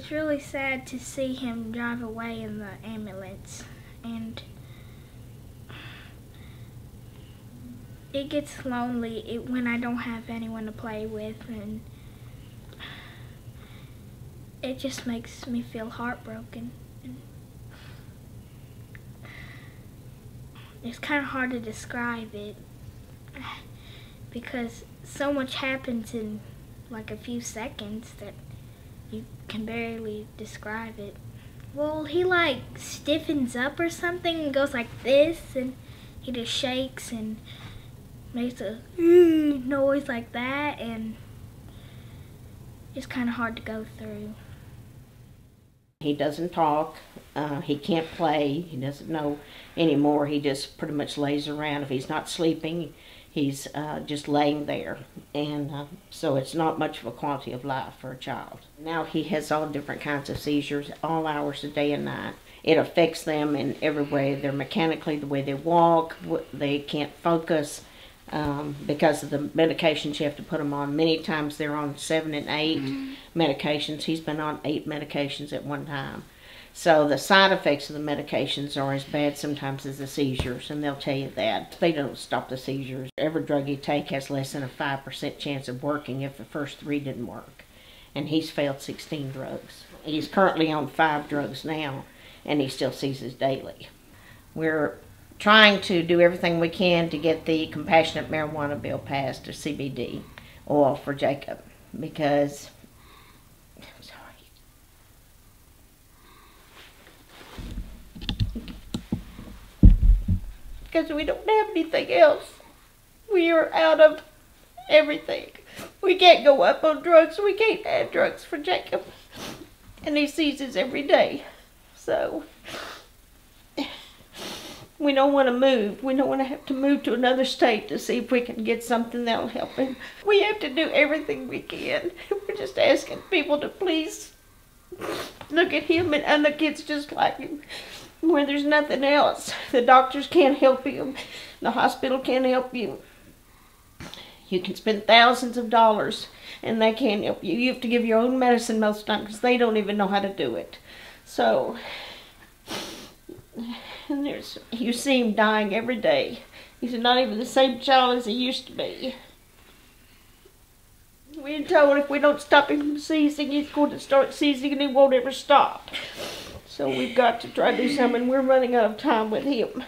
it's really sad to see him drive away in the ambulance and it gets lonely when I don't have anyone to play with and it just makes me feel heartbroken. It's kind of hard to describe it because so much happens in like a few seconds that you can barely describe it. Well, he like stiffens up or something and goes like this and he just shakes and makes a noise like that and it's kind of hard to go through. He doesn't talk. Uh, he can't play. He doesn't know anymore. He just pretty much lays around. If he's not sleeping, he's uh, just laying there. And uh, so it's not much of a quality of life for a child. Now he has all different kinds of seizures, all hours of day and night. It affects them in every way. They're mechanically, the way they walk, they can't focus um, because of the medications you have to put them on. Many times they're on seven and 8 mm-hmm. medications. He's been on eight medications at one time. So the side effects of the medications are as bad sometimes as the seizures, and they'll tell you that. They don't stop the seizures. Every drug you take has less than a 5% chance of working if the first three didn't work. And he's failed 16 drugs. He's currently on five drugs now, and he still seizes daily. We're trying to do everything we can to get the compassionate marijuana bill passed or CBD oil for Jacob because I'm sorry. Because we don't have anything else. We are out of everything. We can't go up on drugs. We can't add drugs for Jacob. And he sees seizes every day. So we don't want to move. We don't want to have to move to another state to see if we can get something that'll help him. We have to do everything we can. We're just asking people to please look at him and other kids just like him where there's nothing else. The doctors can't help you. The hospital can't help you. You can spend thousands of dollars and they can't help you. You have to give your own medicine most times because they don't even know how to do it. So and there's you see him dying every day. He's not even the same child as he used to be. We're told if we don't stop him from seizing, he's going to start seizing and he won't ever stop. So we've got to try to do something. We're running out of time with him.